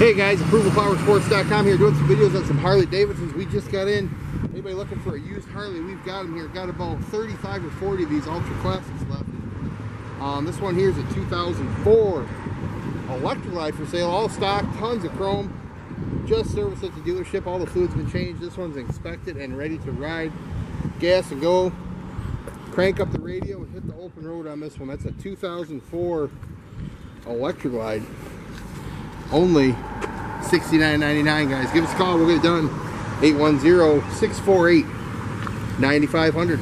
Hey guys, ApprovalPowerSports.com here doing some videos on some Harley Davidsons. We just got in. Anybody looking for a used Harley, we've got them here. Got about 35 or 40 of these Ultra Classics left. Um, this one here is a 2004 Electra Glide for sale. All stock, tons of chrome. Just serviced at the dealership. All the fluid's been changed. This one's inspected and ready to ride. Gas and go. Crank up the radio and hit the open road on this one. That's a 2004 Electra Glide only $69.99 guys. Give us a call. We'll get it done. 810-648-9500